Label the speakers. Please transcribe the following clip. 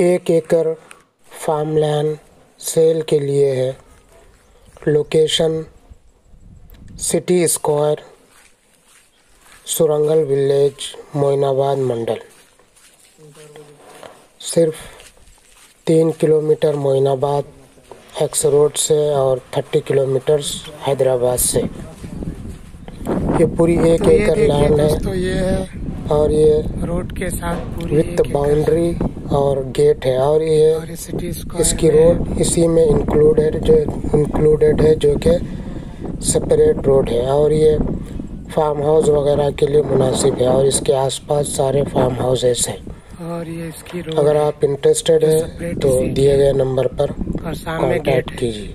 Speaker 1: एक एकड़ farm land cell के लिए है। Location city square Surangal village Moinabad mandal. सिर्फ़ तीन किलोमीटर मोइनाबाद एक्स रोड से और थर्टी किलोमीटर हैदराबाद से। ये पूरी एक
Speaker 2: तो
Speaker 1: एकड़ लैंड है।
Speaker 2: तो ये है
Speaker 1: और ये
Speaker 2: रोड के साथ पूरी
Speaker 1: विथ बाउंड्री और गेट है और ये
Speaker 2: और
Speaker 1: इसकी रोड इसी में इंक्लूडेड जो इंक्लूडेड है जो कि सेपरेट रोड है और ये फार्म हाउस वगैरह के लिए मुनासिब है और इसके आसपास सारे फार्म हाउसेस हैं।
Speaker 2: और ये इसकी रोड
Speaker 1: अगर आप इंटरेस्टेड हैं तो दिए गए नंबर पर
Speaker 2: गेट
Speaker 1: कीजिए।